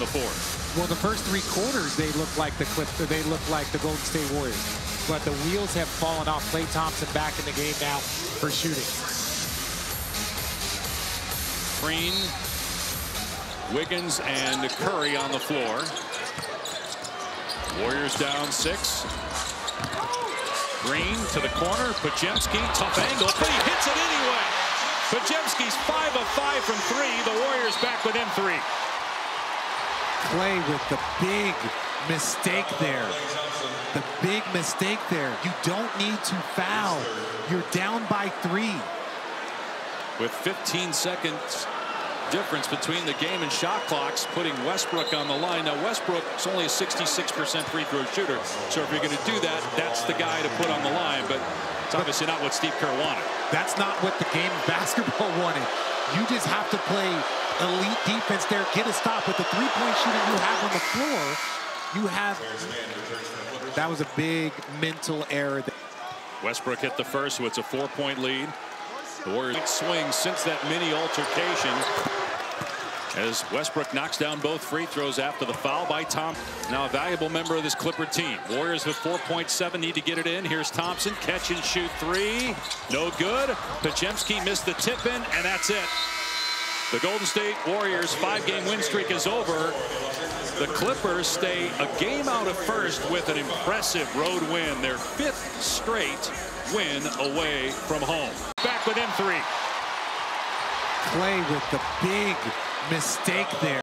the fourth. Well, the first three quarters, they look like the Clip, they look like the Golden State Warriors. But the wheels have fallen off. Klay Thompson back in the game now for shooting. Green, Wiggins, and Curry on the floor. Warriors down six. Green to the corner. Podziemski, tough angle, but he hits it anyway. Podziemski's 5 of 5 from 3. The Warriors back within 3. Klay with the big mistake there. The big mistake there. You don't need to foul. You're down by three. With 15 seconds difference between the game and shot clocks, putting Westbrook on the line. Now, Westbrook is only a 66% free throw shooter. So if you're going to do that, that's the guy to put on the line. But it's obviously not what Steve Kerr wanted. That's not what the game of basketball wanted. You just have to play elite defense there, get a stop. With the three-point shooting you have on the floor, you have... That was a big mental error. Westbrook hit the first, so it's a four-point lead. The Warriors swing since that mini altercation as Westbrook knocks down both free throws after the foul by Tom. Now a valuable member of this Clipper team. Warriors with 4.7 need to get it in. Here's Thompson. Catch and shoot three. No good. Podziemski missed the tip in, and that's it. The Golden State Warriors five-game win streak is over. The Clippers stay a game out of first with an impressive road win. Their fifth straight win away from home. Back within three. Klay with the big mistake there.